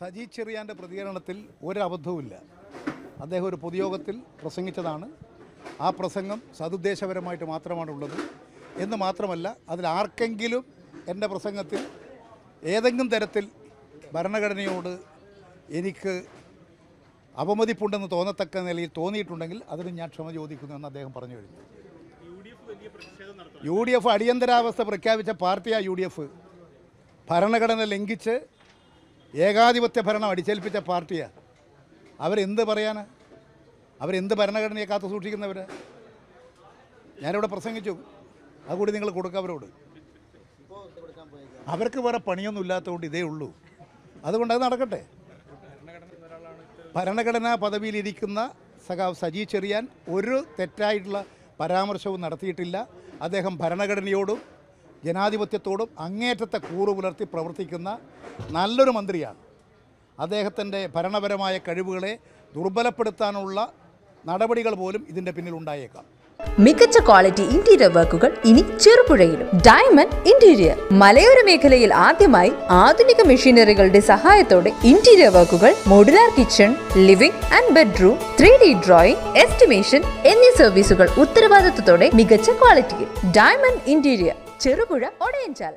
സജി ചെറിയാന്റെ പ്രതികരണത്തിൽ ഒരബദ്ധവുമില്ല. അദ്ദേഹം ഒരു പൊതുയോഗത്തിൽ പ്രസംഗിച്ചതാണ്. ആ പ്രസംഗം സതുദ്ദേശപരമായിട്ട് മാത്രമാണുള്ളത്. എന്ന് മാത്രമല്ല അതിൽ ആർക്കെങ്കിലും എന്റെ പ്രസംഗത്തിൽ ഏതെങ്കിലും തരത്തിൽ ഭരണഘടനയോട് എനിക്ക് അപമതിപ്പുണ്ടെന്ന് തോന്നത്തക്ക നിലയിൽ തോന്നിയിട്ടുണ്ടെങ്കിൽ അതിന് ഞാൻ ക്ഷമ ചോദിക്കുന്നു എന്ന് അദ്ദേഹം പറഞ്ഞു കഴിഞ്ഞു. യു ഡി എഫ് അടിയന്തരാവസ്ഥ പ്രഖ്യാപിച്ച പാർട്ടിയാണ് യു ഡി എഫ്. ഭരണഘടന ലംഘിച്ച് ഏകാധിപത്യ ഭരണം അടിച്ചേൽപ്പിച്ച പാർട്ടിയാണ് അവരെന്ത് പറയാന്? അവരെന്ത് ഭരണഘടനയെ കാത്തു സൂക്ഷിക്കുന്നവർ ഞാനിവിടെ പ്രസംഗിച്ചു. അതുകൂടി നിങ്ങൾ കൊടുക്കുക അവരോട്. അവർക്ക് വേറെ പണിയൊന്നും ഇല്ലാത്തതുകൊണ്ട് ഇതേ ഉള്ളൂ. അതുകൊണ്ട് അത് നടക്കട്ടെ. ഭരണഘടനാ പദവിയിലിരിക്കുന്ന സഖാവ് സജി ചെറിയാൻ ഒരു തെറ്റായിട്ടുള്ള പരാമർശവും നടത്തിയിട്ടില്ല. അദ്ദേഹം ഭരണഘടനയോടും ജനാധിപത്യത്തോടും അങ്ങേറ്റത്തെ കൂറു പുലർത്തി പ്രവർത്തിക്കുന്ന നല്ലൊരു മന്ത്രിയാണ്. അദ്ദേഹത്തിന്റെ ഭരണപരമായ കഴിവുകളെ ദുർബലപ്പെടുത്താനുള്ള നടപടികൾ പോലും ഇതിന്റെ പിന്നിൽ ഉണ്ടായേക്കാം. മികച്ച ക്വാളിറ്റി ഇന്റീരിയർ വർക്കുകൾ ഇനി ചെറുപുഴയിലും. ഡയമണ്ട് ഇന്റീരിയർ മലയോര മേഖലയിൽ ആദ്യമായി ആധുനിക മെഷീനറികളുടെ സഹായത്തോടെ ഇന്റീരിയർ വർക്കുകൾ modular kitchen living and bedroom three D drawing estimation എന്നീ സർവീസുകൾ ഉത്തരവാദിത്തത്തോടെ മികച്ച ക്വാളിറ്റിയിൽ. Diamond interior Cherupuzha Odayanchal.